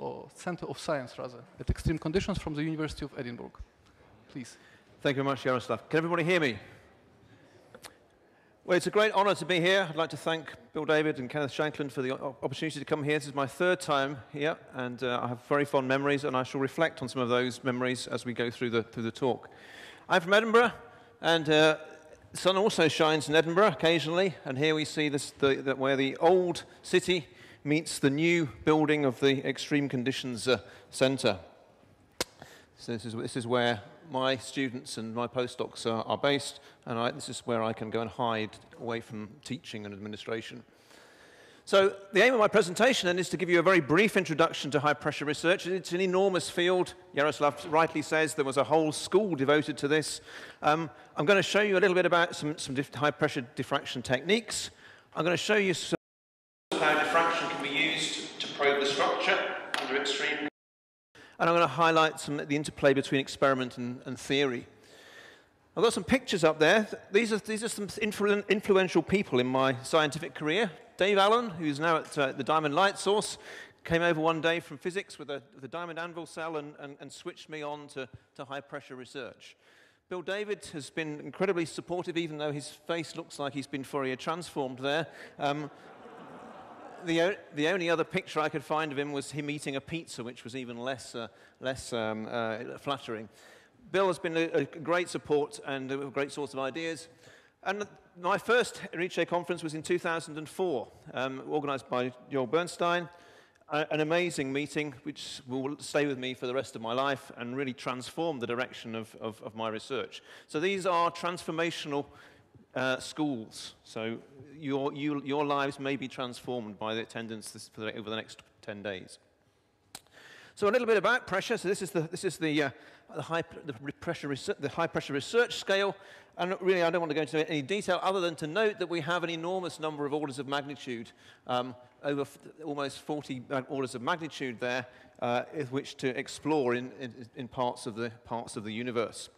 or Center of Science rather, at Extreme Conditions from the University of Edinburgh. Please. Thank you very much, Jaroslav. Can everybody hear me? Well, it's a great honor to be here. I'd like to thank Bill David and Kenneth Shankland for the opportunity to come here. This is my third time here, and uh, I have very fond memories, and I shall reflect on some of those memories as we go through the, through the talk. I'm from Edinburgh, and uh, the sun also shines in Edinburgh occasionally, and here we see this, the, the, where the old city meets the new building of the Extreme Conditions uh, Centre. So this is, this is where my students and my postdocs are, are based, and I, this is where I can go and hide away from teaching and administration. So the aim of my presentation then is to give you a very brief introduction to high pressure research. It's an enormous field. Yaroslav rightly says there was a whole school devoted to this. Um, I'm going to show you a little bit about some, some high pressure diffraction techniques. I'm going to show you some how diffraction can be used to probe the structure under extreme. And I'm going to highlight some, the interplay between experiment and, and theory. I've got some pictures up there. These are, these are some influ influential people in my scientific career. Dave Allen, who's now at uh, the Diamond Light Source, came over one day from physics with a, with a diamond anvil cell and, and, and switched me on to, to high pressure research. Bill David has been incredibly supportive, even though his face looks like he's been Fourier transformed there. Um, the, the only other picture I could find of him was him eating a pizza, which was even less, uh, less um, uh, flattering. Bill has been a, a, great support and a great source of ideas. And my first Erice conference was in 2004, um, organized by Joel Bernstein. Uh, an amazing meeting which will stay with me for the rest of my life and really transform the direction of, of, of my research. So these are transformational uh, schools. So your, you, your lives may be transformed by the attendance this, the, over the next 10 days. So a little bit about pressure. So this is the, this is the, uh, the, high, the, pressure, the high pressure research scale. And really, I don't want to go into any detail other than to note that we have an enormous number of orders of magnitude, um, over almost 40 orders of magnitude there, uh, which to explore in, in, in parts, of the, parts of the universe.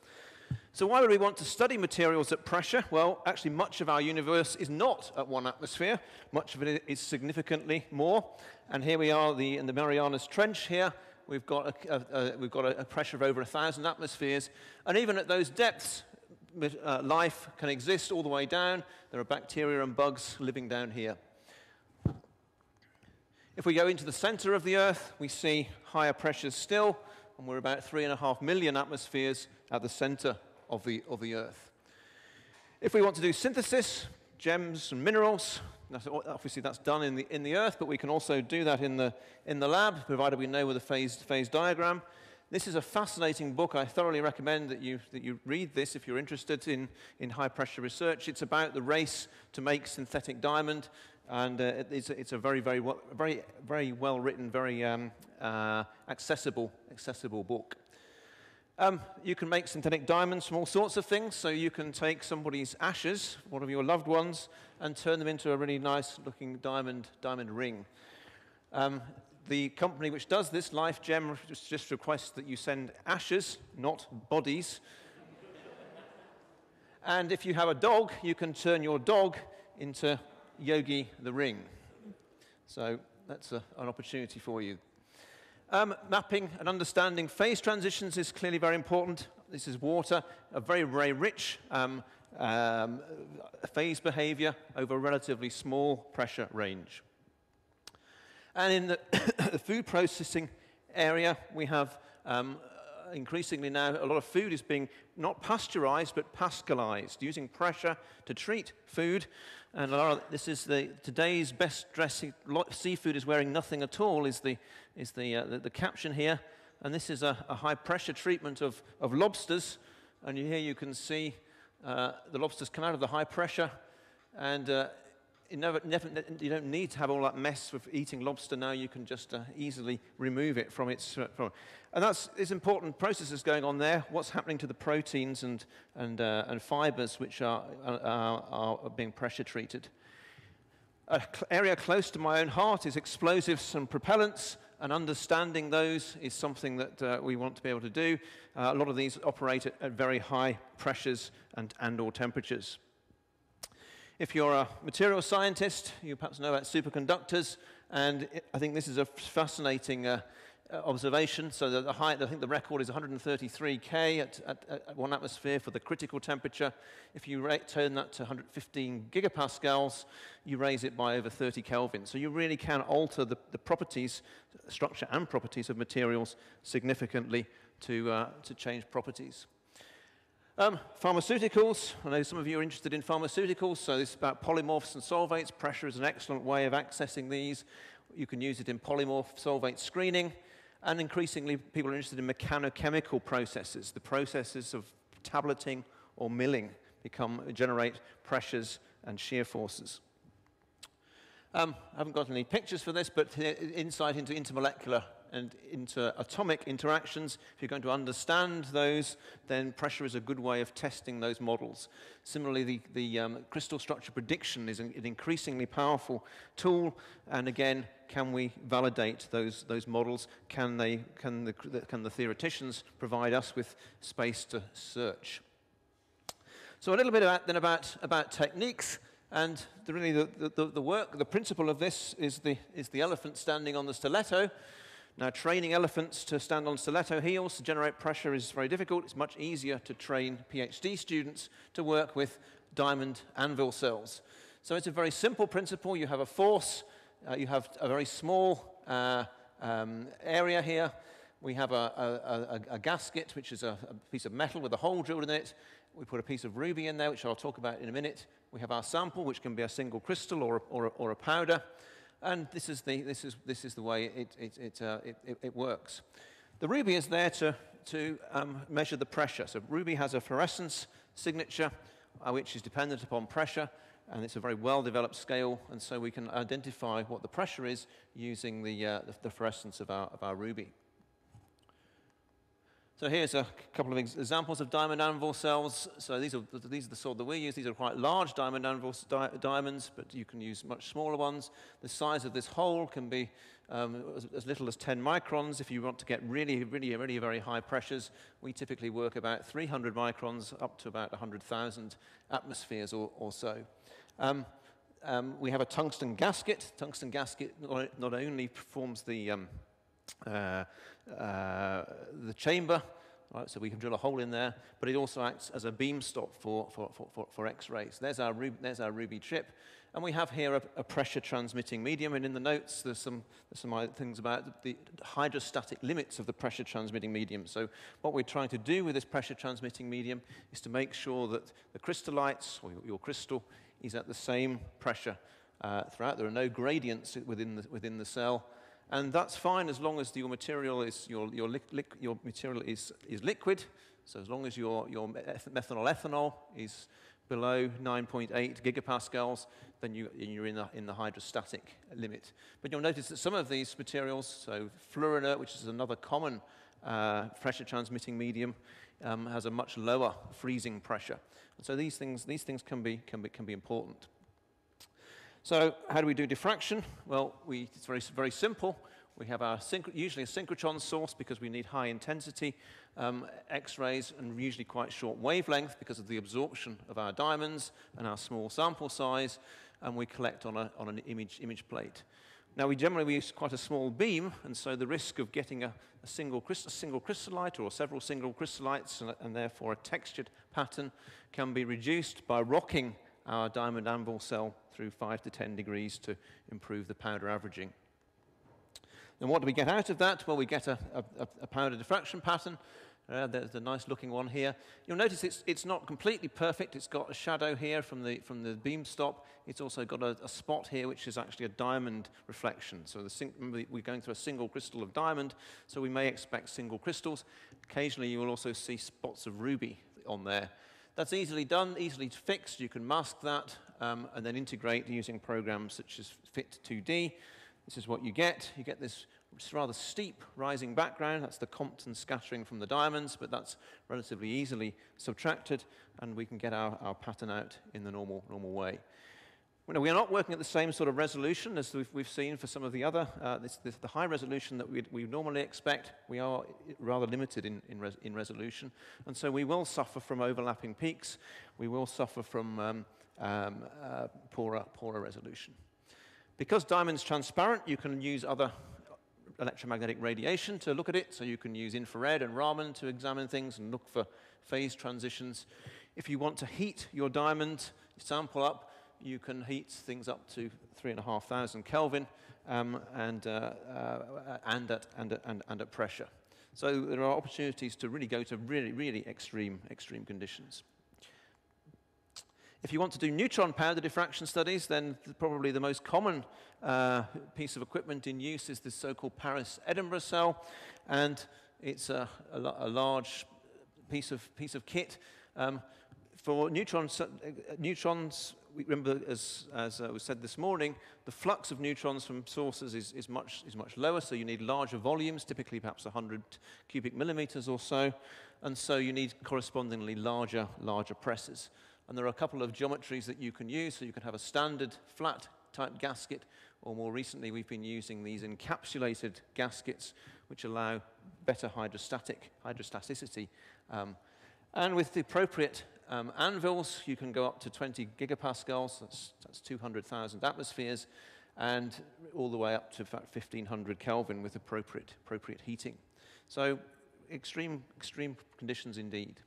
So why would we want to study materials at pressure? Well, actually, much of our universe is not at one atmosphere. Much of it is significantly more. And here we are the, in the Marianas Trench here. We've got, a, a, a we've got a, pressure of over 1,000 atmospheres. And even at those depths, uh, life can exist all the way down. There are bacteria and bugs living down here. If we go into the center of the Earth, we see higher pressures still, and we're about three and a half million atmospheres at the center of the, of the Earth. If we want to do synthesis, gems and minerals, obviously that's done in the, in the Earth, but we can also do that in the, in the lab, provided we know with a phase, phase diagram. This is a fascinating book. I thoroughly recommend that you, that you read this if you're interested in, in high pressure research. It's about the race to make synthetic diamond, and uh, it's, it's, a very, very, well, very, very well written, very um, uh, accessible, accessible book. Um, you can make synthetic diamonds from all sorts of things. So you can take somebody's ashes, one of your loved ones, and turn them into a really nice looking diamond, diamond ring. Um, the company which does this, Life Gem, just requests that you send ashes, not bodies. and if you have a dog, you can turn your dog into Yogi the Ring. So that's a, an opportunity for you. Um, mapping and understanding phase transitions is clearly very important. This is water, a very, very rich um, um, phase behavior over a relatively small pressure range. And in the, the food processing area, we have um, increasingly now a lot of food is being not pasteurized but pascalized, using pressure to treat food. And this is the today's best dressing seafood is wearing nothing at all is the is the uh, the, the, caption here. And this is a, a, high pressure treatment of, of lobsters. And here you can see uh, the lobsters come out of the high pressure and uh, never, never, you don't need to have all that mess with eating lobster now. You can just uh, easily remove it from its. Uh, from, and that's there's important processes going on there. What's happening to the proteins and and uh, and fibers which are, are are being pressure treated. An area close to my own heart is explosives and propellants, and understanding those is something that uh, we want to be able to do. Uh, a lot of these operate at, at very high pressures and, and or temperatures. If you're a material scientist, you perhaps know about superconductors, and I think this is a fascinating uh, observation. So the, the, height, I think the record is 133K at, at, at one atmosphere for the critical temperature. If you turn that to 115 gigapascals, you raise it by over 30 Kelvin. So you really can alter the, the properties, structure and properties of materials significantly to, uh, to change properties. Um, pharmaceuticals, I know some of you are interested in pharmaceuticals, so this is about polymorphs and solvates. Pressure is an excellent way of accessing these. You can use it in polymorph solvate screening. And increasingly, people are interested in mechanochemical processes. The processes of tableting or milling become, generate pressures and shear forces. Um, I haven't got any pictures for this, but insight into intermolecular and interatomic interactions. If you're going to understand those, then pressure is a good way of testing those models. Similarly, the, the um, crystal structure prediction is an, an, increasingly powerful tool. And again, can we validate those, those models? Can, they, can, the, can the theoreticians provide us with space to search? So a little bit about, then about, about techniques. And the, really the, the, the, work, the principle of this is the, is the elephant standing on the stiletto. Now, training elephants to stand on stiletto heels to generate pressure is very difficult. It's much easier to train PhD students to work with diamond anvil cells. So it's a very simple principle. You have a force, uh, you have a very small uh, um, area here. We have a, a, a, a gasket, which is a, piece of metal with a hole drilled in it. We put a piece of ruby in there, which I'll talk about in a minute. We have our sample, which can be a single crystal or, or, or a powder. And this is the, this is, this is the way it, it, it, uh, it, it works. The Ruby is there to, to um, measure the pressure. So Ruby has a fluorescence signature, uh, which is dependent upon pressure, and it's a very well-developed scale, and so we can identify what the pressure is using the, uh, the, the fluorescence of our, of our Ruby. So here's a couple of examples of diamond anvil cells. So these are, these are the sort that we use. These are quite large diamond anvil di diamonds, but you can use much smaller ones. The size of this hole can be um, as, as, little as 10 microns. If you want to get really, really, really very high pressures, we typically work about 300 microns up to about 100,000 atmospheres or, or so. Um, um, we have a tungsten gasket. Tungsten gasket not only performs the um, the chamber, right, so we can drill a hole in there, but it also acts as a beam stop for, for, for, for X-rays. There's our, there's our Ruby chip. And we have here a, a, pressure transmitting medium, and in the notes there's some, there's some things about the hydrostatic limits of the pressure transmitting medium. So what we're trying to do with this pressure transmitting medium is to make sure that the crystallites, or your, your crystal, is at the same pressure uh, throughout. There are no gradients within the, within the cell, and that's fine as long as your material is, your, your, your material is, is liquid. So as long as your, your methanol ethanol is below 9.8 gigapascals, then you, you're in the, in the hydrostatic limit. But you'll notice that some of these materials, so fluorinert, which is another common uh, pressure transmitting medium, um, has a much lower freezing pressure. And so these things, these things can, be, can, be, can be important. So how do we do diffraction? Well, we, it's very, very simple. We have our usually a synchrotron source because we need high intensity um, X-rays and usually quite short wavelength because of the absorption of our diamonds and our small sample size, and we collect on, a, on an image, image plate. Now, we generally use quite a small beam, and so the risk of getting a, a single, a single crystallite or several single crystallites and, and therefore a textured pattern can be reduced by rocking our diamond anvil cell through 5 to 10 degrees to improve the powder averaging. And what do we get out of that? Well, we get a, a, a powder diffraction pattern. Uh, there's a nice looking one here. You'll notice it's, it's not completely perfect. It's got a shadow here from the, from the beam stop. It's also got a, a spot here, which is actually a diamond reflection. So the, we're going through a single crystal of diamond, so we may expect single crystals. Occasionally, you will also see spots of ruby on there. That's easily done, easily fixed. You can mask that um, and then integrate using programs such as Fit2D. This is what you get. You get this rather steep rising background. That's the Compton scattering from the diamonds, but that's relatively easily subtracted, and we can get our, our pattern out in the normal, normal way. We are not working at the same sort of resolution as we've, seen for some of the other, uh, this, this, the high resolution that we normally expect. We are rather limited in, in, res, in, resolution, and so we will suffer from overlapping peaks. We will suffer from um, um, uh, poorer, poorer resolution. Because diamond's transparent, you can use other electromagnetic radiation to look at it. So you can use infrared and Raman to examine things and look for phase transitions. If you want to heat your diamond sample up, you can heat things up to 3,500 Kelvin um, and, uh, uh, and, at, and, and, and at pressure. So there are opportunities to really go to really, really extreme, extreme conditions. If you want to do neutron powder diffraction studies, then probably the most common uh, piece of equipment in use is this so-called Paris Edinburgh cell, and it's a, a, a, large piece of, piece of kit. Um, for neutrons, uh, neutrons we remember, as, as uh, was said this morning, the flux of neutrons from sources is, is, much, is much lower, so you need larger volumes, typically perhaps 100 cubic millimeters or so, and so you need correspondingly larger, larger presses. And there are a couple of geometries that you can use, so you can have a standard flat type gasket, or more recently we've been using these encapsulated gaskets, which allow better hydrostatic, hydrostaticity. Um, and with the appropriate um, anvils, you can go up to 20 gigapascals, that's, that's 200,000 atmospheres, and all the way up to 1500 Kelvin with appropriate, appropriate heating. So extreme, extreme conditions indeed.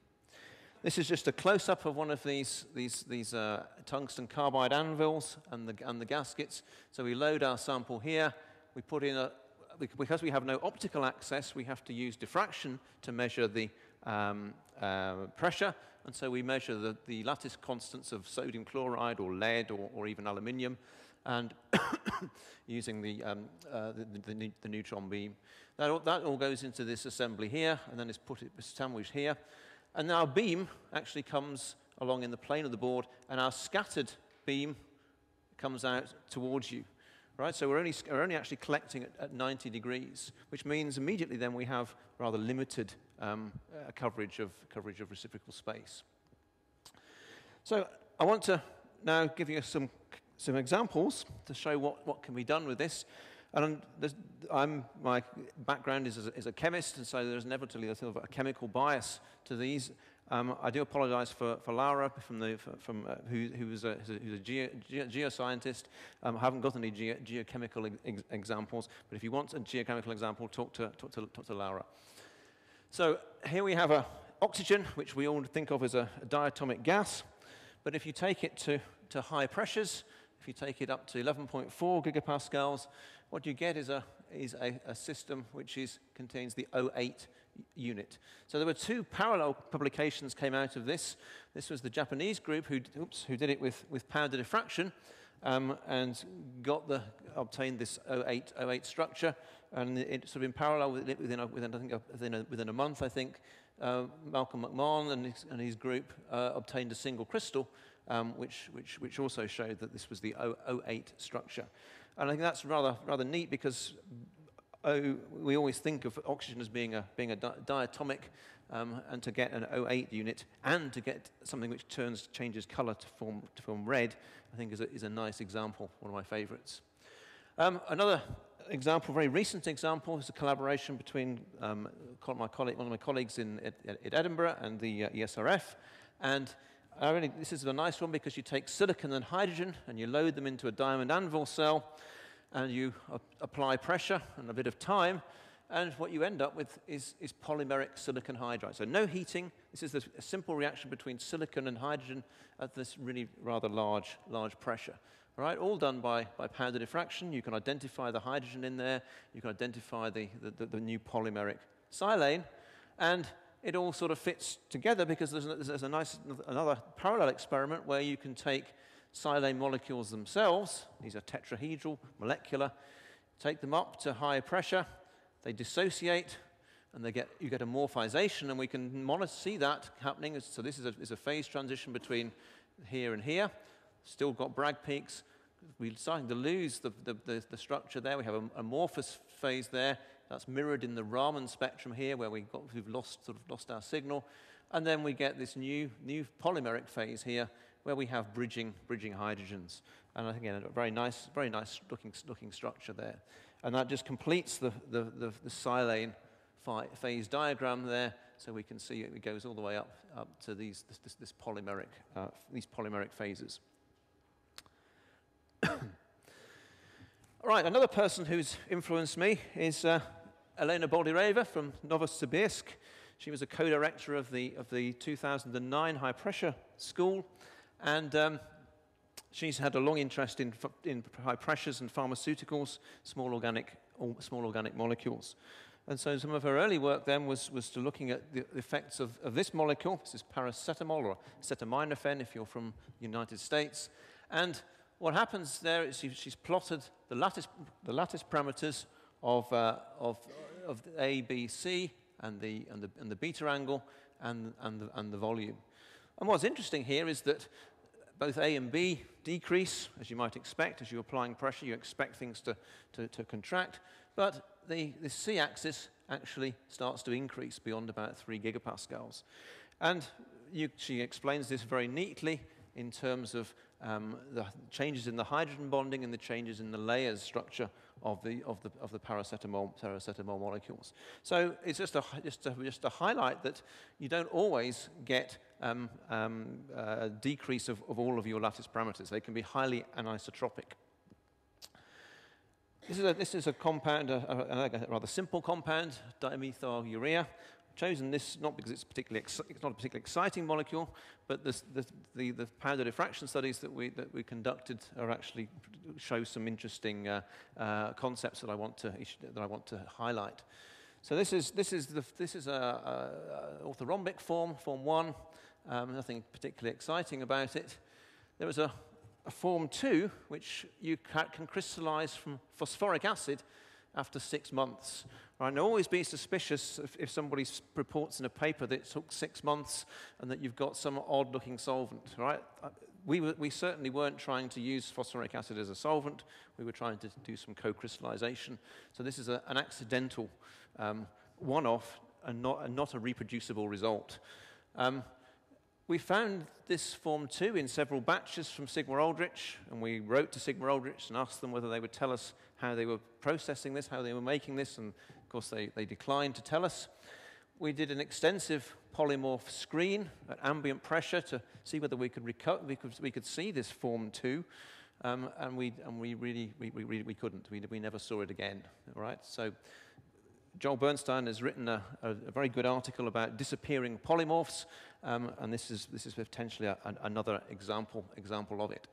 This is just a close-up of one of these, these, these uh, tungsten carbide anvils and the, and the gaskets. So we load our sample here, we put in a, because we have no optical access, we have to use diffraction to measure the um, uh, pressure, and so we measure the, the, lattice constants of sodium chloride or lead or, or even aluminium, and using the, um, uh, the, the, the, neutron beam. That all, that all goes into this assembly here, and then it's put it sandwiched here. And our beam actually comes along in the plane of the board, and our scattered beam comes out towards you right? So we're only, we're only actually collecting at, at 90 degrees, which means immediately then we have rather limited um, uh, coverage, of, coverage of reciprocal space. So I want to now give you some, some examples to show what, what can be done with this. And I'm, my background is as a, a, chemist, and so there's inevitably a, sort of a chemical bias to these. Um, I do apologize for, for Laura, from the, from, uh, who, who's a, who's a geo, geo, geoscientist. Um, I haven't got any geo, geochemical ex examples, but if you want a geochemical example, talk to, talk to, talk to Laura. So here we have a oxygen, which we all think of as a, a diatomic gas. But if you take it to, to high pressures, if you take it up to 11.4 gigapascals, what you get is a, is a, a system which is, contains the O8 unit. So there were two parallel publications came out of this. This was the Japanese group who, oops, who did it with, with powder diffraction um, and got the, obtained this O8, O8 structure. And it sort of in parallel with it within, a, within, I think, a, within, a, within a month, I think, uh, Malcolm McMahon and his, and his group uh, obtained a single crystal, um, which, which, which also showed that this was the O8 structure. And I think that's rather, rather neat because O, we always think of oxygen as being a, being a di diatomic, um, and to get an O8 unit and to get something which turns, changes color to form, to form red, I think is a, is a nice example, one of my favorites. Um, another example, very recent example, is a collaboration between um, my colleague, one of my colleagues in, at, at Edinburgh and the uh, ESRF. And really, this is a nice one because you take silicon and hydrogen and you load them into a diamond anvil cell and you apply pressure and a bit of time, and what you end up with is, is polymeric silicon hydride. So no heating. This is a simple reaction between silicon and hydrogen at this really rather large, large pressure. All right, all done by, by powder diffraction. You can identify the hydrogen in there. You can identify the, the, the new polymeric silane. And it all sort of fits together because there's, a, there's a nice, another parallel experiment where you can take silane molecules themselves, these are tetrahedral, molecular, take them up to high pressure, they dissociate, and they get, you get amorphization, and we can monitor, see that happening. So this is a, is a phase transition between here and here. Still got Bragg peaks. We're starting to lose the, the, the, the structure there. We have a amorphous phase there. That's mirrored in the Raman spectrum here, where we got, we've lost, sort of lost our signal. And then we get this new, new polymeric phase here, where we have bridging, bridging hydrogens. And again, a very nice, very nice looking, looking structure there. And that just completes the, the, the, the silane phase diagram there, so we can see it goes all the way up, up to these, this, this, this polymeric, uh, these polymeric phases. all right, another person who's influenced me is uh, Elena Boldyreva from Novosibirsk. She was a co-director of the, of the 2009 high pressure school, and um, she's had a long interest in, in high pressures and pharmaceuticals, small organic, small organic molecules. And so some of her early work then was, was to looking at the effects of, of this molecule. This is paracetamol or acetaminophen if you're from the United States. And what happens there is she, she's plotted the lattice, the lattice parameters of, uh, of, of A, B, C, and the, and the, and the beta angle, and, and, the, and the volume. And what's interesting here is that both A and B decrease, as you might expect. As you're applying pressure, you expect things to, to, to contract. But the, the C-axis actually starts to increase beyond about 3 gigapascals. And you, she explains this very neatly in terms of um, the changes in the hydrogen bonding and the changes in the layers structure of the, of the, of the paracetamol, paracetamol molecules. So it's just a, just, a, just a highlight that you don't always get um, um, a decrease of, of all of your lattice parameters. They can be highly anisotropic. This is a, this is a compound, a, a, a rather simple compound, dimethylurea chosen this not because it's, particularly it's not a particularly exciting molecule, but this, the, the, the, powder diffraction studies that we, that we conducted are actually show some interesting uh, uh, concepts that I want to, that I want to highlight. So this is, this is, the, this is a, a orthorhombic form, form 1, um, nothing particularly exciting about it. There was a, a form 2, which you can crystallize from phosphoric acid after six months. Right? And always be suspicious if, if somebody reports in a paper that it took six months and that you've got some odd-looking solvent. Right? Uh, we, were, we certainly weren't trying to use phosphoric acid as a solvent. We were trying to do some co-crystallization. So this is a, an accidental um, one-off and not, and not a reproducible result. Um, we found this form 2 in several batches from Sigma Aldrich, and we wrote to Sigma Aldrich and asked them whether they would tell us how they were processing this, how they were making this, and of course they, they declined to tell us. We did an extensive polymorph screen at ambient pressure to see whether we could, we could, we could see this form 2, um, and, we, and we really we, we, we couldn't. We, we never saw it again, all right? So Joel Bernstein has written a, a, a, very good article about disappearing polymorphs, um, and this is, this is potentially a, another example, example of it.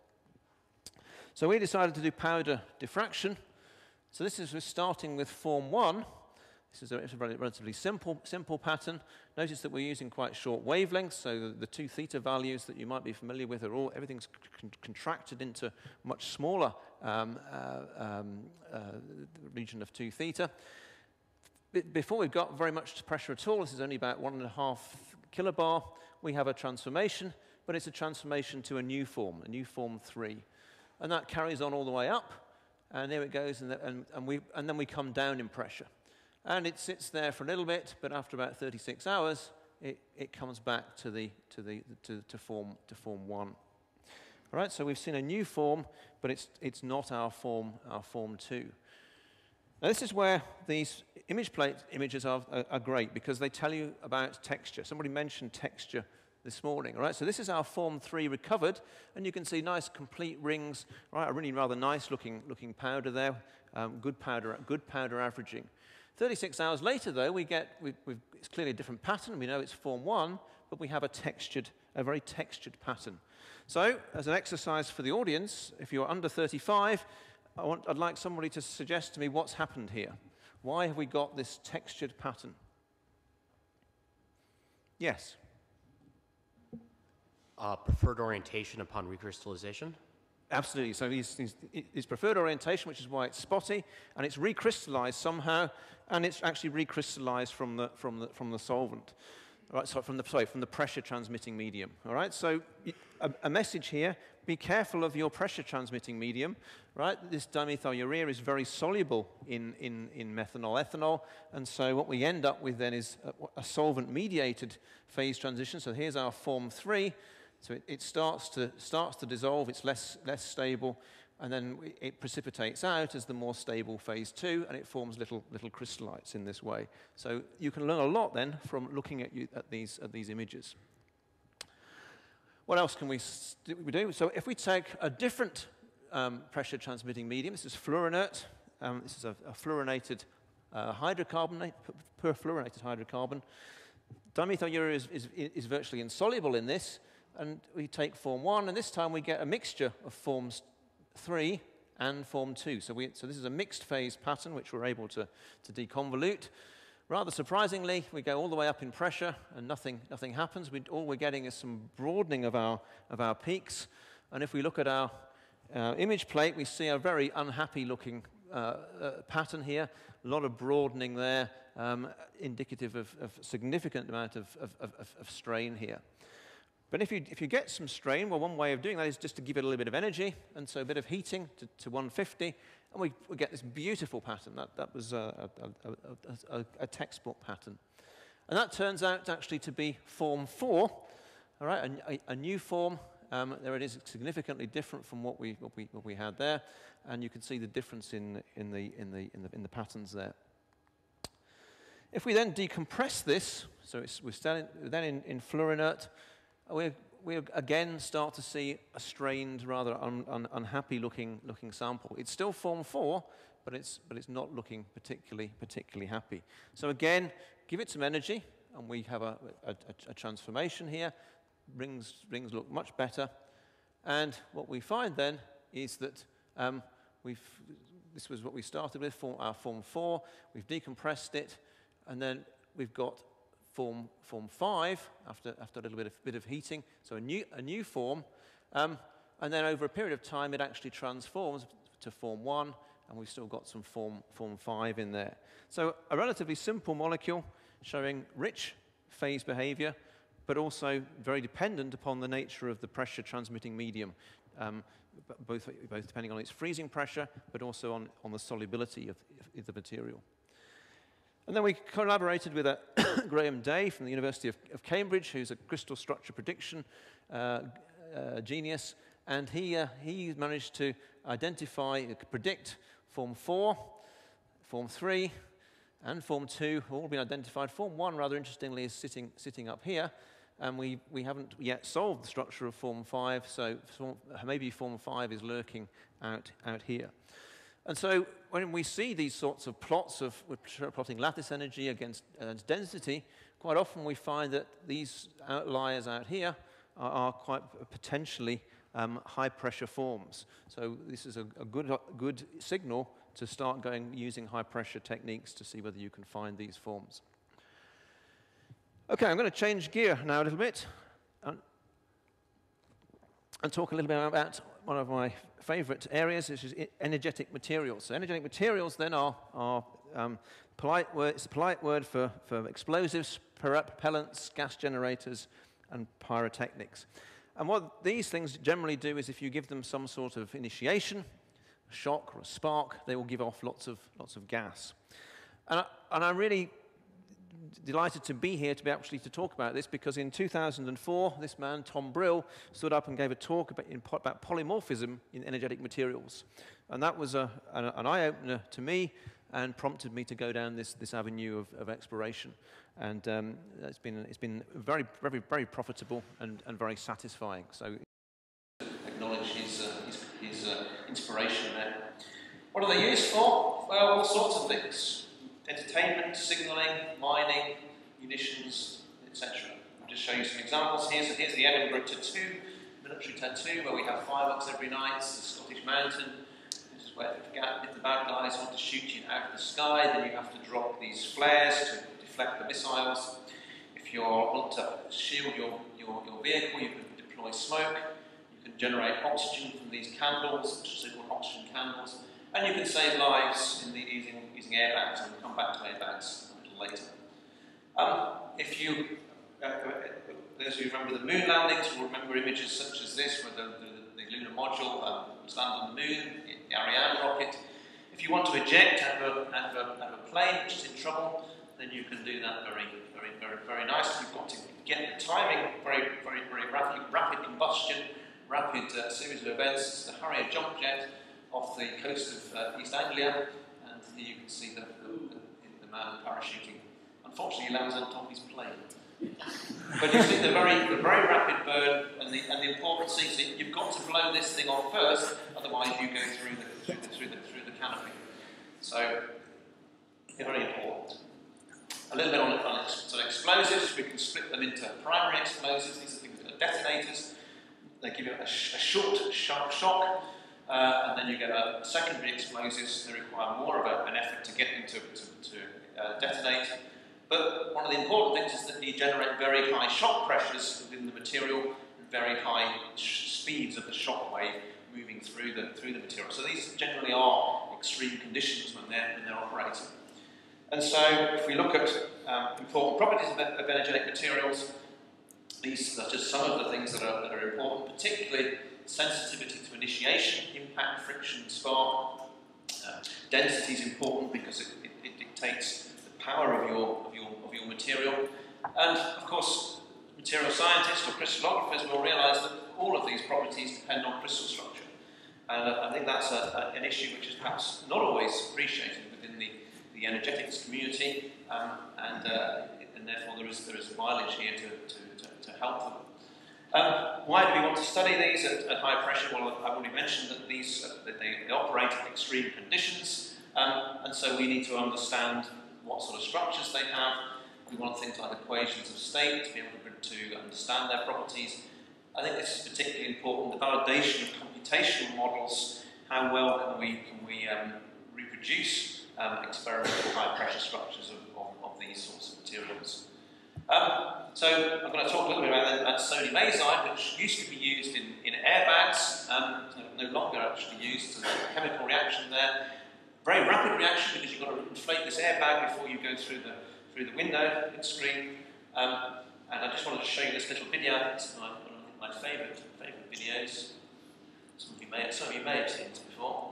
So we decided to do powder diffraction. So this is starting with form 1. This is a, relatively simple, simple pattern. Notice that we're using quite short wavelengths, so the, the two theta values that you might be familiar with are all, everything's con contracted into much smaller um, uh, um, uh, region of 2 theta before we've got very much pressure at all, this is only about one and a half kilobar, we have a transformation, but it's a transformation to a new form, a new form 3. And that carries on all the way up, and there it goes, and, the, and, and, we, and then we come down in pressure. And it sits there for a little bit, but after about 36 hours, it, it comes back to, the, to, the, to, to, form, to form 1. All right, so we've seen a new form, but it's, it's not our form, our form 2. Now, this is where these image plate images are, are, are, great because they tell you about texture. Somebody mentioned texture this morning, all right? So this is our Form 3 recovered, and you can see nice complete rings, right? A really rather nice looking, looking powder there, um, good, powder, good powder averaging. 36 hours later, though, we get, we, it's clearly a different pattern. We know it's Form 1, but we have a textured, a very textured pattern. So, as an exercise for the audience, if you're under 35, I want, I'd like somebody to suggest to me what's happened here. Why have we got this textured pattern? Yes? Uh, preferred orientation upon recrystallization? Absolutely. So he's, he's, his preferred orientation, which is why it's spotty, and it's recrystallized somehow, and it's actually recrystallized from the, from the, from the solvent. Right, so from the, sorry, from the pressure transmitting medium. All right, so a, a message here, be careful of your pressure transmitting medium, right? This dimethylurea is very soluble in, in, in methanol, ethanol, and so what we end up with then is a, a solvent-mediated phase transition. So here's our form three. So it, it, starts, to, starts to dissolve, it's less, less stable, and then it precipitates out as the more stable phase two, and it forms little, little crystallites in this way. So you can learn a lot then from looking at, you, at, these, at these images. What else can we we do? So if we take a different um, pressure transmitting medium. This is fluorinert. Um, this is a, a fluorinated uh, hydrocarbon, perfluorinated hydrocarbon. Dimethylurea is, is, is virtually insoluble in this, and we take form 1, and this time we get a mixture of forms 3 and form 2. So, we, so this is a mixed phase pattern which we're able to, to deconvolute. Rather surprisingly, we go all the way up in pressure and nothing, nothing happens. We, all we're getting is some broadening of our, of our peaks. And if we look at our uh, image plate, we see a very unhappy looking uh, uh, pattern here. A lot of broadening there, um, indicative of, of significant amount of, of, of, of strain here. But if you, if you get some strain, well, one way of doing that is just to give it a little bit of energy, and so a bit of heating to, to 150, and we, we get this beautiful pattern. That, that was a, a, a, a, textbook pattern. And that turns out actually to be form 4, all right, a, new form. Um, there it is, significantly different from what we, what, we, what we had there, and you can see the difference in, in, the, in, the, in, the, in the patterns there. If we then decompress this, so it's, we're still then in, in fluorinert, we we again start to see a strained, rather un, un, unhappy looking, looking sample. It's still form 4, but it's, but it's not looking particularly, particularly happy. So again, give it some energy, and we have a, a, a transformation here. Rings, rings look much better. And what we find then is that um, we've, this was what we started with, for our form 4. We've decompressed it, and then we've got form, form 5 after, after a little bit of, bit of heating, so a new, a new form. Um, and then over a period of time, it actually transforms to form 1, and we've still got some form, form 5 in there. So a relatively simple molecule showing rich phase behavior, but also very dependent upon the nature of the pressure transmitting medium, um, both, both depending on its freezing pressure, but also on, on the solubility of, of the material. And then we collaborated with uh, Graham Day from the University of, of, Cambridge, who's a crystal structure prediction uh, uh, genius. And he, uh, he managed to identify, uh, predict Form 4, Form 3, and Form 2 all been identified. Form 1, rather interestingly, is sitting, sitting up here. And we, we haven't yet solved the structure of Form 5, so form, maybe Form 5 is lurking out, out here. And so when we see these sorts of plots of plotting lattice energy against, against density, quite often we find that these outliers out here are, are quite potentially um, high pressure forms. So this is a, a good, good signal to start going using high pressure techniques to see whether you can find these forms. Okay, I'm going to change gear now a little bit and, talk a little bit about one of my favorite areas, which is energetic materials. So energetic materials then are, are um, polite word, it's a polite word for, for explosives, propellants, gas generators, and pyrotechnics. And what these things generally do is if you give them some sort of initiation, a shock or a spark, they will give off lots of, lots of gas. And I, and I really delighted to be here to be actually to talk about this because in 2004, this man, Tom Brill, stood up and gave a talk about, in, about polymorphism in energetic materials. And that was a, an, an eye-opener to me and prompted me to go down this, this avenue of, of exploration. And um, it's, been, it's been very, very, very profitable and, and very satisfying. So acknowledge his, uh, his, his uh, inspiration there. What are they used for? Well, all sorts of things entertainment, signalling, mining, munitions, etc. I'll just show you some examples here. So here's the Edinburgh tattoo, military tattoo, where we have fireworks every night. It's the Scottish mountain. This is where if, the bad guys want to shoot you out of the sky, then you have to drop these flares to deflect the missiles. If you want to shield your, your, your vehicle, you can deploy smoke. You can generate oxygen from these candles, which are called oxygen candles. And you can save lives in the, using, using airbags, and we'll come back to airbags a little later. Um, if you, uh, uh, those who remember the moon landings will remember images such as this, where the, the, the lunar module um, landed on the moon, the Ariane rocket. If you want to eject out of, a, out, of a, out of a plane which is in trouble, then you can do that very, very, very, very nicely. You've got to get the timing very, very, very rapid, rapid combustion, rapid uh, series of events. The Harrier jump jet off the coast of uh, East Anglia, and here you can see the, the, the, man parachuting. Unfortunately, he lands on top of his plane. But you see the very, the very rapid burn and the, and the important thing is that you've got to blow this thing on first, otherwise you go through the, through the, through the, through the canopy. So, very important. A little bit on, on so explosives, we can split them into primary explosives, these are things that are detonators. They give you a, sh- a short, sharp shock, uh, and then you get a secondary explosives. that require more of a, an effort to get them to, to, to uh, detonate. But one of the important things is that you generate very high shock pressures within the material and very high speeds of the shock wave moving through the, through the material. So these generally are extreme conditions when they're, when they're operating. And so if we look at um, important properties of, of energetic materials, these are just some of the things that are, that are important, particularly sensitivity to initiation, impact, friction, spark. Uh, density is important because it, it, it dictates the power of your, of, your, of your material. And of course, material scientists or crystallographers will realise that all of these properties depend on crystal structure. And uh, I think that's a, a, an issue which is perhaps not always appreciated within the, the energetics community, um, and, uh, and therefore there is, there is mileage here to, to, to, to help them. Um, why do we want to study these at, at high pressure? Well, I've already mentioned that these uh, that they, they, operate in extreme conditions, um, and so we need to understand what sort of structures they have. We want things like equations of state to be able to, understand their properties. I think this is particularly important. The validation of computational models. How well can we can we um, reproduce um, experimental high pressure structures of, of, of these sorts of materials? Um, so I'm going to talk a little bit about that, sodium azide, which used to be used in, in airbags, um, no, longer actually used as a chemical reaction there. Very rapid reaction because you've got to inflate this airbag before you go through the through the window windscreen. Um, and I just wanted to show you this little video. It's my, one of my favourite favourite videos. Some of you may some of you may have seen this before.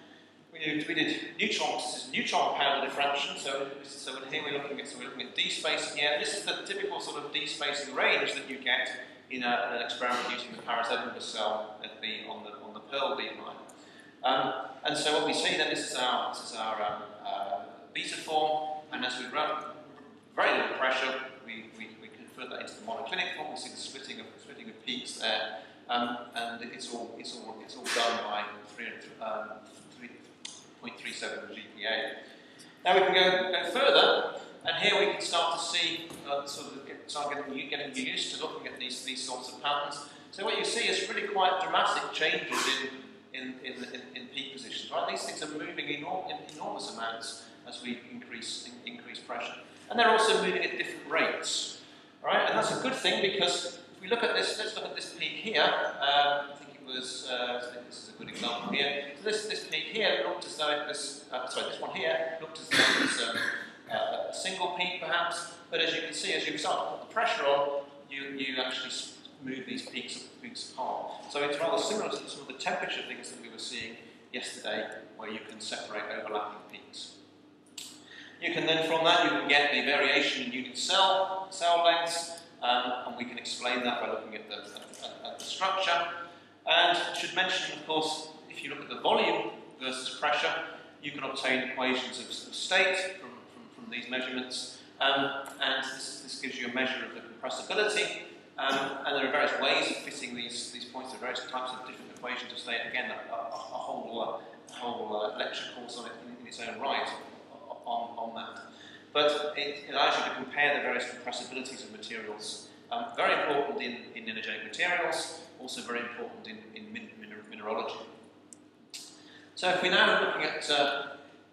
we did, we did neutron, this is neutron powder diffraction, so, so here we're looking at, so we're looking at d-spacing here. This is the typical sort of d-spacing range that you get in a, an experiment using the Paris Edinburgh cell at the, on, the, on the Pearl beam line. Um, and so what we see then, this is our, this is our um, uh, beta form, and as we run very little pressure, we, we put that into the monoclinic form. We see the splitting of splitting of peaks there, um, and it's all it's all it's all done by 3.37 um, GPa. Now we can go, go further, and here we can start to see uh, sort of get, start getting, getting used to looking at these these sorts of patterns. So what you see is really quite dramatic changes in in, in, in, in peak positions. Right, these things are moving in enormous amounts as we increase in, increase pressure, and they're also moving at different rates. Right, and that's a good thing because if we look at this, let's look at this peak here. It was, uh, I think this is a good example here. So this, this peak here looked as though it was, uh, sorry, this one here looked as though it was um, uh, a single peak perhaps, but as you can see, as you start to put the pressure on, you, you actually move these peaks, peaks apart. So it's rather similar to some of the temperature things that we were seeing yesterday, where you can separate overlapping peaks. You can then, from that, you can get the variation in unit cell, cell lengths, um, and we can explain that by looking at the, at, at the structure. And should mention, of course, if you look at the volume versus pressure, you can obtain equations of, state from, from, from, these measurements. Um, and this, this, gives you a measure of the compressibility. Um, and there are various ways of fitting these, these points. There are various types of different equations of state. Again, a, a, a whole, uh, a whole uh, lecture course on it in, in its own right on, on that. But it, it allows you to compare the various compressibilities of materials. Um, very important in, in energetic materials, also very important in, in min mineralogy. So if we're now looking at uh,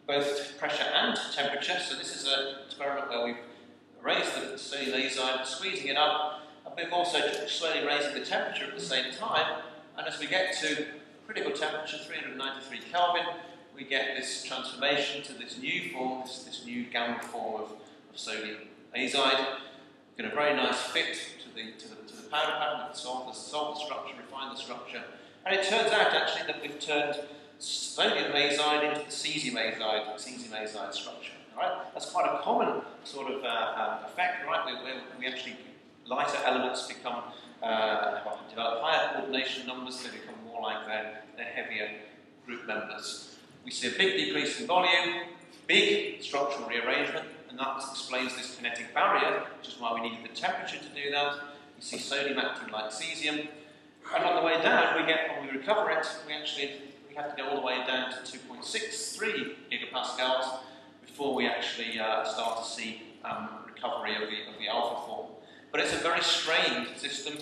both pressure and temperature, so this is an experiment where we've raised the sodium azide, squeezing it up, and we've also slowly raising the temperature at the same time, and as we get to critical temperature, 393 Kelvin, we get this transformation to this new form, this, this new gamma form of, of sodium azide. We Get a very nice fit to the, to the, to the powder pattern, solve the, structure, refine the structure. And it turns out actually that we've turned sodium azide into the cesium azide, cesium azide structure. Right? That's quite a common sort of uh, um, effect, right? We actually lighter elements become uh, develop higher coordination numbers, they become more like their, their heavier group members. We see a big decrease in volume, big structural rearrangement, and that explains this kinetic barrier, which is why we needed the temperature to do that. We see sodium acting like cesium. And on the way down, we get, when we recover it, we actually we have to go all the way down to 2.63 gigapascals before we actually uh, start to see um, recovery of the, of the alpha form. But it's a very strained system,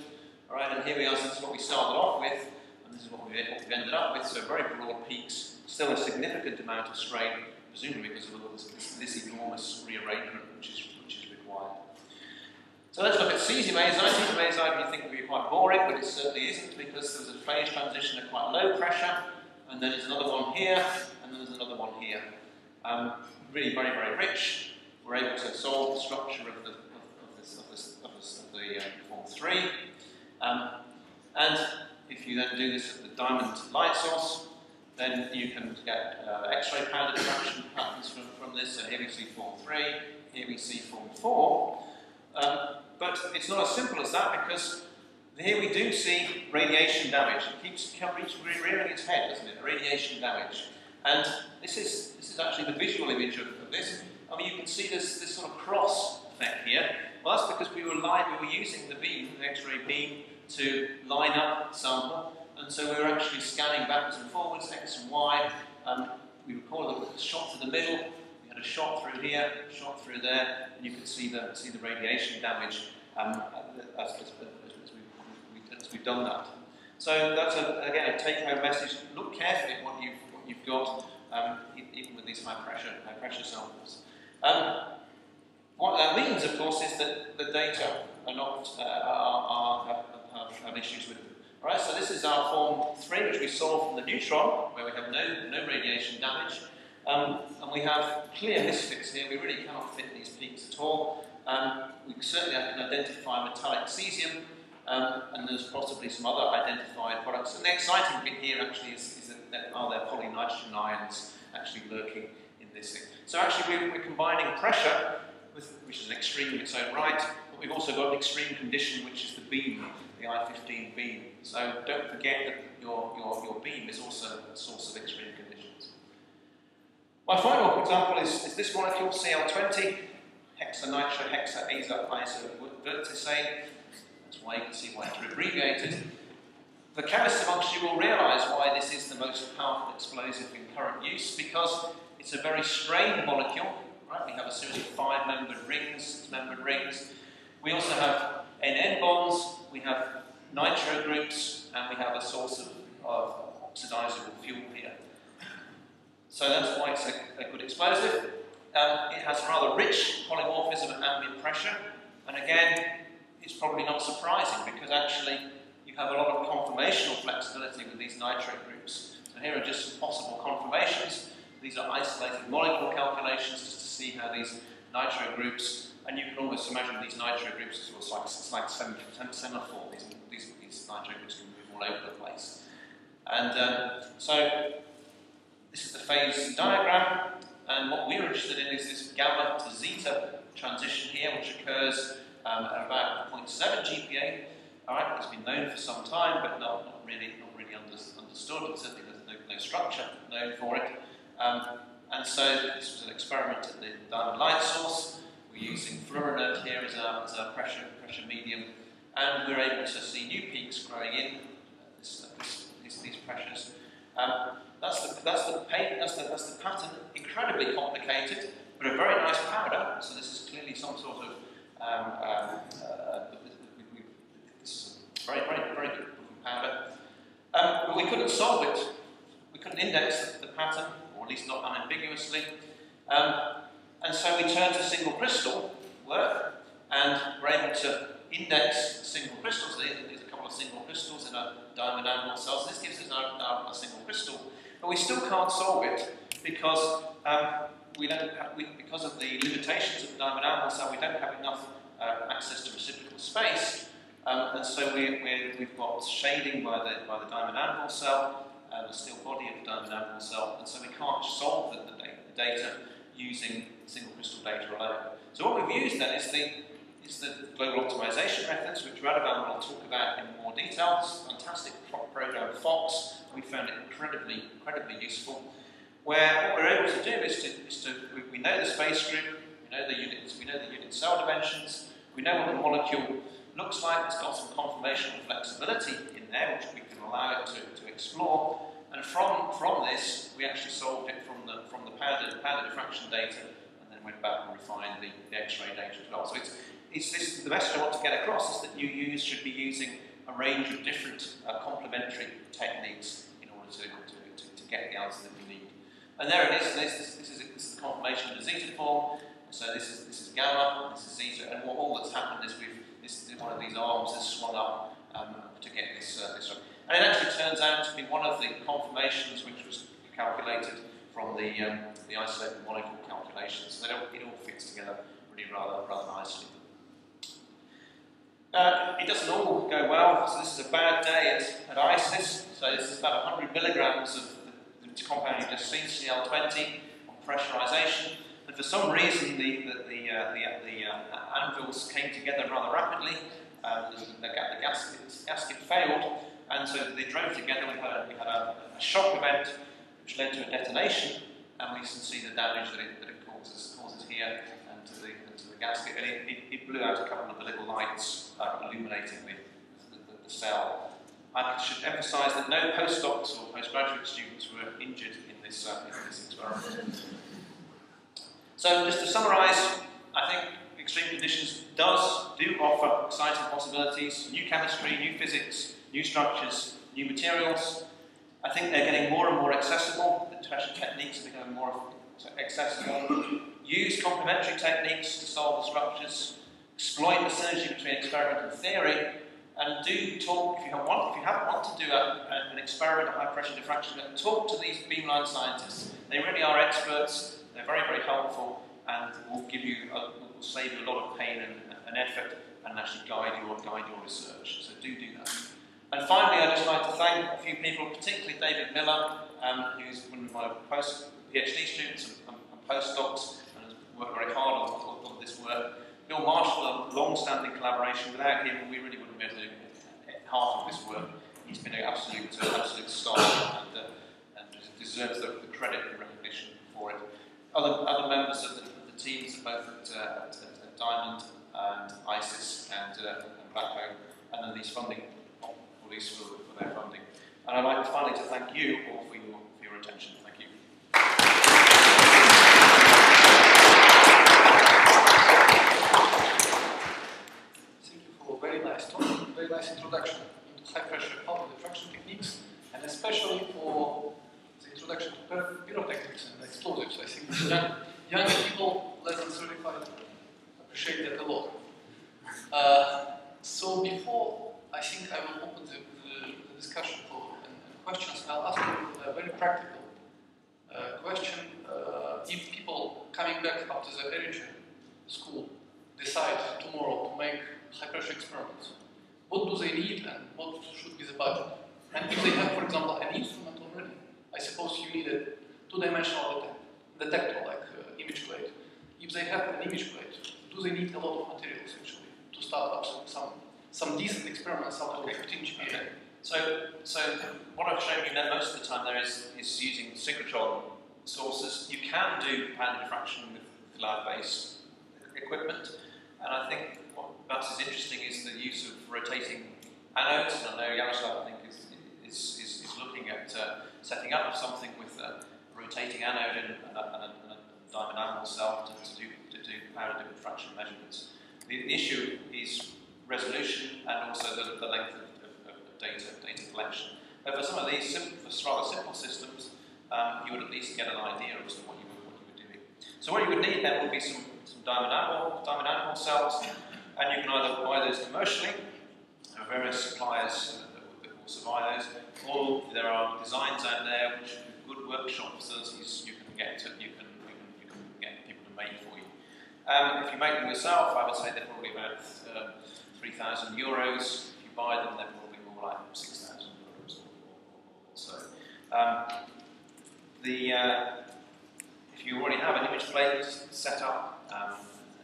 all right, and here we are, this is what we started off with, and this is what we've, what we've ended up with, so very broad peaks, still a significant amount of strain, presumably because of this, this enormous rearrangement which is, which is required. So let's look at cesium azide. Cesium azide you think would be quite boring, but it certainly isn't because there's a phase transition at quite low pressure, and then there's another one here, and then there's another one here. Um, really very, very rich. We're able to solve the structure of the, this, of, this, of, the uh, form 3. Um, and if you then do this at the diamond light source, then you can get uh, X-ray powder diffraction patterns from, from this. So here we see form 3, here we see form 4. Um, but it's not as simple as that because here we do see radiation damage. It keeps rearing its head, doesn't it? Radiation damage. And this is, this is actually the visual image of, of this. I mean, you can see this, this sort of cross effect here. Well, that's because we were, live, we were using the beam, the X-ray beam, to line up the sample and so we were actually scanning backwards and forwards, X and Y. Um, we recorded a shot to the middle, a shot through here, shot through there, and you can see the, see the radiation damage um, as, as, as, we, as, we've done that. So that's, a, again, a take-home message. Look carefully at what you've, what you've got, um, even with these high-pressure high pressure samples. Um, what that means, of course, is that the data are not uh, are, are, have, issues with Right, so this is our form 3, which we saw from the neutron, where we have no, no radiation damage. Um, and we have clear mystics here. We really cannot fit these peaks at all. Um, we certainly can identify metallic cesium, um, and there's possibly some other identified products. And the exciting bit here actually is, is that are there polynitrogen ions actually lurking in this thing. So actually we're, we're combining pressure, with, which is an extreme in its own right, but we've also got an extreme condition, which is the beam the I-15 beam. So don't forget that your, your, your beam is also a source of extreme conditions. My final example is, is this molecule, Cl20, hexanitro. That's why you can see why it's abbreviated. The chemists amongst you will realise why this is the most powerful explosive in current use, because it's a very strained molecule. Right? We have a series of five-membered rings, six-membered rings. We also have NN bonds, we have nitro groups, and we have a source of, of oxidizable fuel here. So that's why it's a, a good explosive. Um, it has rather rich polymorphism at ambient pressure, and again, it's probably not surprising because actually you have a lot of conformational flexibility with these nitrate groups. So here are just some possible conformations. These are isolated molecule calculations just to see how these nitro groups and you can almost imagine these nitro groups as well, it's like, it's like sem semaphore, these, these, these nitro groups can move all over the place. And um, so this is the phase diagram, and what we're interested in is this gamma to zeta transition here, which occurs um, at about 0.7 GPa. All right, it's been known for some time, but not, not really, not really under- understood, and certainly there's no, no structure known for it. Um, and so this was an experiment at the diamond light source. We're using fluorinert here as our, as our pressure, pressure medium, and we're able to see new peaks growing in this, this, these, these pressures. Um, that's the, that's the paint, that's the, that's the pattern, incredibly complicated, but a very nice powder. So this is clearly some sort of um, um, uh, very, very, very good powder. Um, but we couldn't solve it. We couldn't index the, pattern, or at least not unambiguously. Um, and so we turned to single crystal work, and we're able to index single crystals. There's a couple of single crystals in a diamond anvil cell. This gives us a, a, a single crystal. But we still can't solve it because um, we don't have, we, because of the limitations of the diamond anvil cell, we don't have enough uh, access to reciprocal space. Um, and so we, we, we've got shading by the, by the diamond anvil cell, and the steel body of the diamond anvil cell, and so we can't solve the, the data using single crystal data alone. So what we've used then is the, is the global optimization methods, which Radovan will talk about in more detail. This fantastic pro- program Fox, we found it incredibly, incredibly useful. Where what we're able to do is to, is to we, we know the space group, we know the units, we know the unit cell dimensions, we know what the molecule looks like. It's got some conformational flexibility in there, which we can allow it to, to explore. And from, from this, we actually solved it from the, from the powder, powder diffraction data and then went back and refined the, the X-ray data as well. So it's, it's this, the message I want to get across is that you use, should be using a range of different uh, complementary techniques in order to, to, to, to, get the answer that you need. And there it is. This, this, this, is, this is the confirmation of the zeta form. So this is, this is gamma, this is zeta, and what, all that's happened is we've this, one of these arms has swung up um, to get this, uh, this And it actually turns out to be one of the conformations which was calculated from the, um, the isolated molecule calculations. So it all fits together really rather, rather nicely. Uh, it doesn't all go well, so this is a bad day at, at ISIS. So this is about 100 milligrams of the, the compound you just seen, CL20, on pressurization. And for some reason, the, the, the, uh, the, the uh, anvils came together rather rapidly. Um, the, the, the gasket, gasket failed, and so they drove together. We had a, we had a, a shock event which led to a detonation, and we can see the damage that it, that it causes, causes here and to the, to the gasket. And it, it, it blew out a couple of the little lights uh, illuminating the, the, the, cell. I should emphasise that no postdocs or postgraduate students were injured in this, uh, in this experiment. So just to summarise, I think extreme conditions does do offer exciting possibilities, new chemistry, new physics, new structures, new materials. I think they're getting more and more accessible. The techniques are becoming more accessible. Use complementary techniques to solve the structures. Exploit the synergy between experiment and theory. And do talk, if you want, if you have, to do a, an experiment at high pressure diffraction, talk to these beamline scientists. They really are experts. They're very, very helpful and will give you, a, will save you a lot of pain and, and effort and actually guide your, guide your research. So do do that. And finally, I'd just like to thank a few people, particularly David Miller, um, who's one of my post PhD students and, and, postdocs worked very hard on, on, this work. Bill Marshall, a long-standing collaboration. Without him, we really wouldn't be able to do half of this work. He's been an absolute, uh, absolute star and, uh, and deserves the, the credit and recognition for it other, other members of the, the teams, both at, uh, at, at, Diamond and ISIS and, uh, and Backbone, and then these funding bodies for, for their funding. And I'd like finally to thank you all for your, for your attention. Thank you. Thank you for a very nice talk, very nice introduction into high pressure powder diffraction techniques, and especially for the introduction to pyrotechnics and explosives. I think young, young people less than 35 appreciate that a lot. Uh, so before I think I will open the, the, the discussion for and, and questions, I'll ask you a very practical uh, question. Uh, if people coming back after the origin school decide tomorrow to make high pressure experiments, what do they need and what should be the budget? And if they have, for example, an instrument already, I suppose you need a two-dimensional detect detector like uh, image plate. If they have an image plate, do they need a lot of materials actually to start up some, some, some decent experiments out of 15 GPa? So, so what I've shown you now most of the time there is, is using synchrotron sources. You can do pattern diffraction with lab-based equipment, and I think what perhaps is interesting is the use of rotating anodes. And I know Yaroslav, I think, is, is, is, is looking at uh, setting up something with a rotating anode and, and, a, and a, and a diamond anvil cell to, to, do, to do powder diffraction measurements. The, the, issue is resolution and also the, the length of, of, of, data, data collection. But for some of these simple, for rather simple systems, um, you would at least get an idea as to what you, what you were doing. So what you would need then would be some, some diamond anvil, diamond anvil cells, and you can either buy those commercially, there are various suppliers that, will supply those, or there are designs out there which good workshop facilities you can get to, you can, you can, you can get people to make for you. Um, if you make them yourself, I would say they're probably about um, 3,000 euros. If you buy them, they're probably more like 6,000 euros or, or so. Um, the, uh, if you already have an image plate set up, um,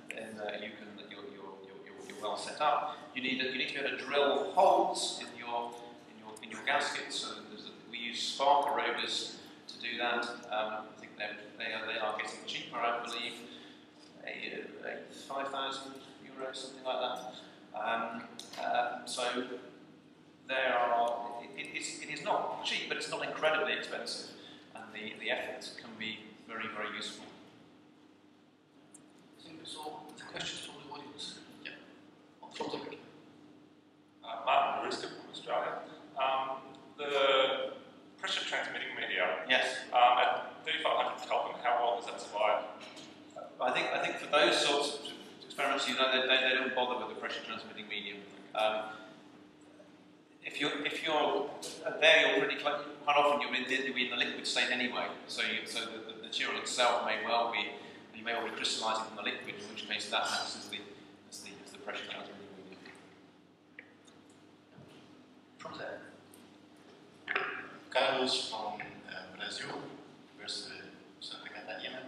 then uh, you can, you're, you're, you're, you're, well set up. You need, you need to be able to drill holes in your, in your, in your gaskets. So we use spark eroders to do that. Um, I think they are, they are getting cheaper, I believe. 5,000 euros, something like that. Um, uh, so there are, it, it, it is not cheap, but it's not incredibly expensive the, the efforts can be very, very useful. Thank you. So, the questions from the audience. Yeah. From the uh, Martin Rooster from Australia. Um, the pressure transmitting media. Yes. Um, at 3500 Kelvin, how well does that survive? I think I think for those sorts of experiments, you know, they, they, they don't bother with the pressure transmitting medium. Um, if you're if you're there, you're pretty close quite often you're in the, in the liquid state anyway, so, you, so the, the, material itself may well be, you may well be crystallizing from the liquid, in which case that acts as the, as the, as the pressure transfer From there. Carlos from uh, Brazil, of Santa Catarina.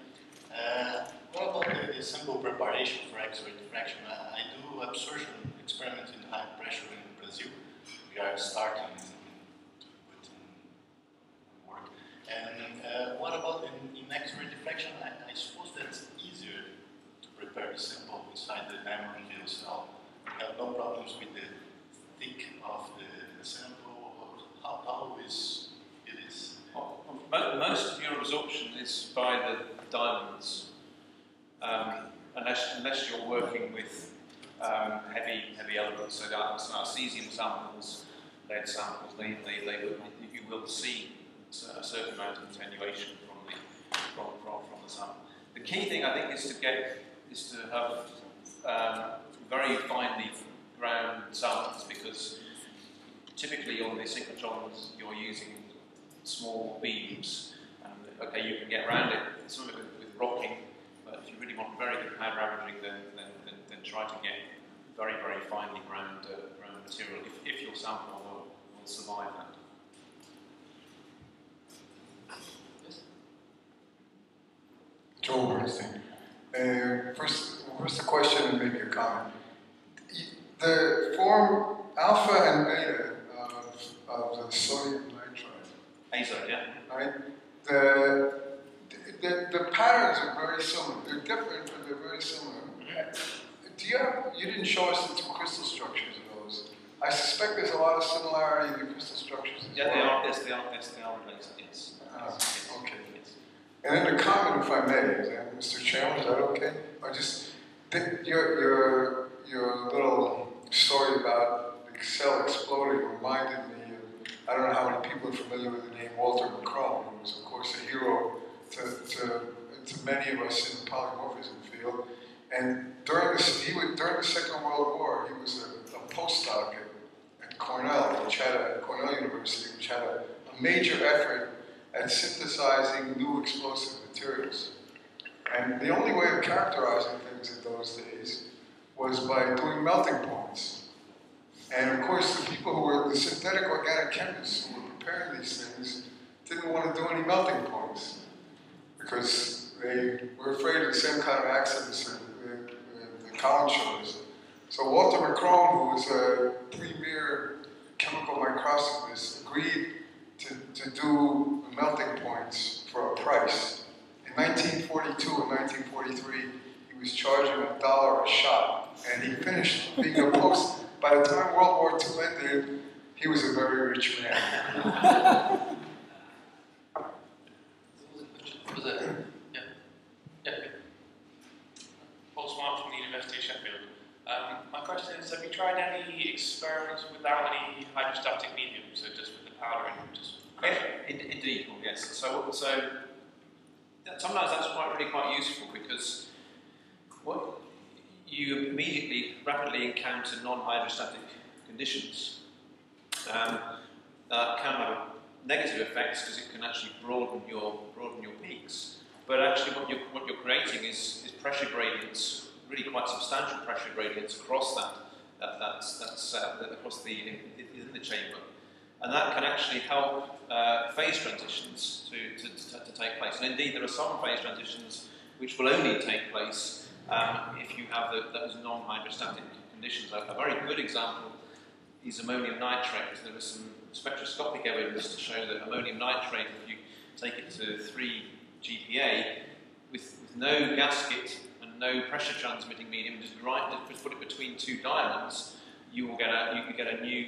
Uh, what about the, the, simple preparation for X-ray diffraction? I, I do absorption experiments in high pressure in Brazil. We are starting work. And uh, what about in, in X-ray diffraction? I, I, suppose that's easier to prepare the sample inside the memory field cell. You have no problems with the thick of the, sample. How, how is it is? Well, most of your absorption is by the diamonds, um, unless, unless you're working with um, heavy elements. So that's cesium samples, lead samples. They, they, they, you will see a certain amount of attenuation from the, from, from, from the sample. The key thing, I think, is to get is to have um, very finely ground samples because typically on the synchrotrons you're using small beams and okay you can get around it some of it with, with rocking but if you really want very good powder averaging then, then, then, then try to get very very finely ground, uh, ground material if, if your sample will, will survive that. Joel Bernstein. Uh, first, first a question and maybe a comment. The form alpha and beta of, of the sodium nitride. Azo, yeah. Right? The, the, the patterns are very similar. They're different, but they're very similar. Do you have, you didn't show us the two crystal structures of those. I suspect there's a lot of similarity in the crystal structures yeah, well. they are, yes, they are, yes, they are related, yes. Uh, okay. And then a comment, if I may, Mr. Chairman, is that okay? I just think your, your, your little story about the cell exploding reminded me of, I don't know how many people are familiar with the name Walter McCrone, who was, of course, a hero to, to, to many of us in the polymorphism field. And during the, he was, during the Second World War, he was a, a postdoc at, at Cornell, which had a, Cornell University, which had a, a major effort at synthesizing new explosive materials. And the only way of characterizing things in those days was by doing melting points. And of course, the people who were the synthetic organic chemists who were preparing these things didn't want to do any melting points because they were afraid of the same kind of accidents So Walter McCrone, who was a premier chemical microscopist, agreed to, to do melting points for a price. In 1942 and 1943, he was charging a dollar a shot, and he finished being a post. By the time World War II ended, he was a very rich man. Was it? Yeah. Yeah. Paul Smart from the University of Sheffield. Um, my question is, have you tried any experiments without any hydrostatic medium, so just with the powder just In, indeed, well, yes. So, so that- sometimes that's quite really quite useful because what you immediately rapidly encounter non-hydrostatic conditions um, that can have negative effects because it can actually broaden your broaden your peaks. But actually, what you're what you're creating is, is pressure gradients, really quite substantial pressure gradients across that that that's that's uh, across the in, the chamber and that can actually help uh, phase transitions to, to, to, to, take place. And indeed, there are some phase transitions which will only take place um, if you have the, those non-hydrostatic conditions. A, a, very good example is ammonium nitrate. There is some spectroscopic evidence to show that ammonium nitrate, if you take it to 3 GPa, with, with no gasket no pressure transmitting medium, just, right, just put it between two diamonds, you will get a, you can get a new,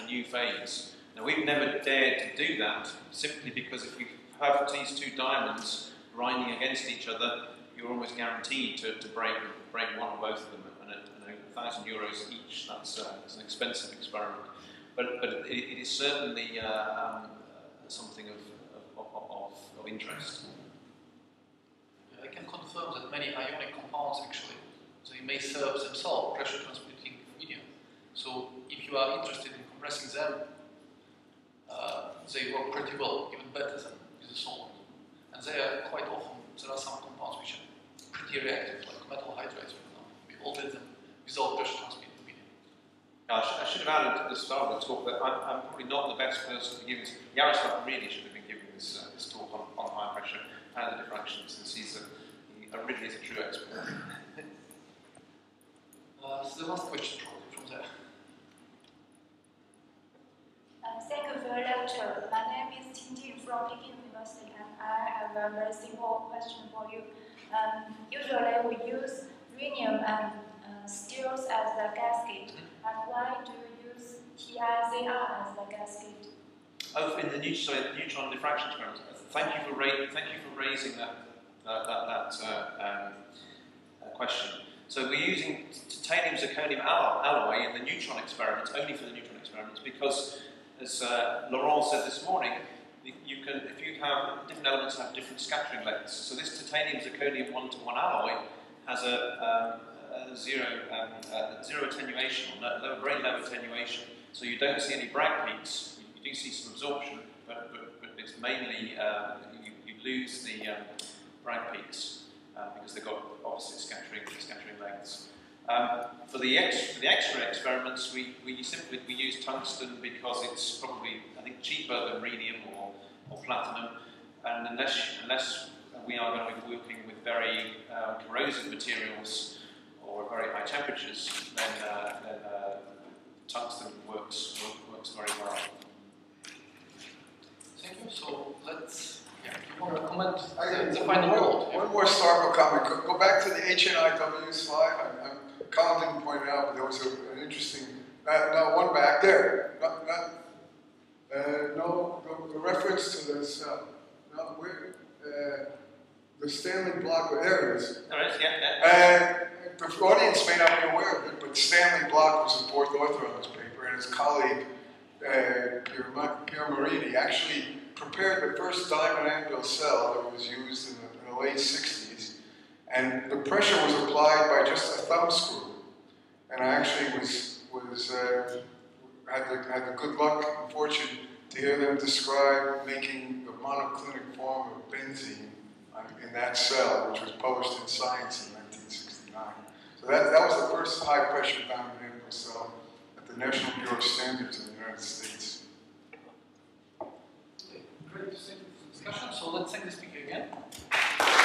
a new phase. Now we've never dared to do that simply because if you have these two diamonds grinding against each other, you're almost guaranteed to, to break, break one or both of them and a, and a thousand euros each. That's, uh, that's, an expensive experiment. But, but it, it is certainly uh, um, something of, of, of, of interest. I can confirm that many ionic actually, they may serve themselves pressure transmitting medium. So if you are interested in compressing them, uh, they work pretty well, even better than with the solvent. And they are quite often, there are some compounds which are pretty reactive, like metal hydrides, for example. We altered them without pressure transmitting medium. I, sh I should have added at the start of the talk that I'm, I'm probably not the best person to give this. Yaroslav really should have been giving this, uh, this talk on, on high pressure and the diffractions, since he's a, he really is a true expert. uh, so the last question from, from there. Uh, thank you for your lecture. My name is Qing Jing from Peking University, and I have a very simple question for you. Um, usually, we use rhenium and uh, steels as the gasket, and why do you use TiZr as the gasket? Oh, in the neutron, sorry, the neutron diffraction experiment. Thank you for thank you for raising that that, that, that uh, um, uh, question. So we're using titanium zirconium alloy in the neutron experiments only for the neutron experiments because as uh, Laurent said this morning, you can, if you have different elements have different scattering lengths. So this titanium zirconium one-to-one alloy has a, um, a zero, um, uh, zero attenuation, or no, very low attenuation. So you don't see any Bragg peaks. You, you do see some absorption, but, but, but it's mainly uh, you, you, lose the um, Bragg peaks uh, because they've got opposite scattering scattering lengths. Um, for the X for the X-ray experiments, we, we simply we use tungsten because it's probably I think cheaper than rhenium or, or platinum, and unless unless we are going to be working with very uh, corrosive materials or very high temperatures, then, uh, then uh, tungsten works works very well. Thank you. So let's want to I, the, one, quote? One more Starbuck comment. Go, go back to the HNIW slide. I, I'm, Colin didn't point it out, but there was a, an interesting, not, not one back there. Not, not, uh, no, the, the, reference to this, uh, no, where, uh, the Stanley Block, there it is. All right, yeah, yeah. And the audience may not be aware of it, but Stanley Block was the fourth author on this paper, and his colleague, uh, Pierre, Piermarini, actually prepared the first diamond anvil cell that was used in the, in the, late 60s, and the pressure was applied by just a thumb screw. And I actually was, was uh, had, the, had the good luck and fortune to hear them describe making the monoclinic form of benzene in that cell, which was published in Science in 1969. So that, that was the first high pressure diamond anvil cell at the National Bureau of Standards in the United States discussion. So let's thank the speaker again.